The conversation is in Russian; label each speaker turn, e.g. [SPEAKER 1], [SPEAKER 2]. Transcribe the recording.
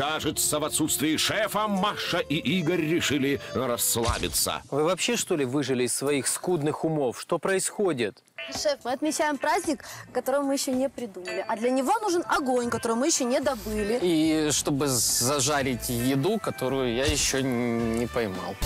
[SPEAKER 1] Кажется, в отсутствии шефа Маша и Игорь решили расслабиться.
[SPEAKER 2] Вы вообще, что ли, выжили из своих скудных умов? Что происходит?
[SPEAKER 3] Шеф, мы отмечаем праздник, который мы еще не придумали. А для него нужен огонь, который мы еще не добыли.
[SPEAKER 2] И чтобы зажарить еду, которую я еще не поймал.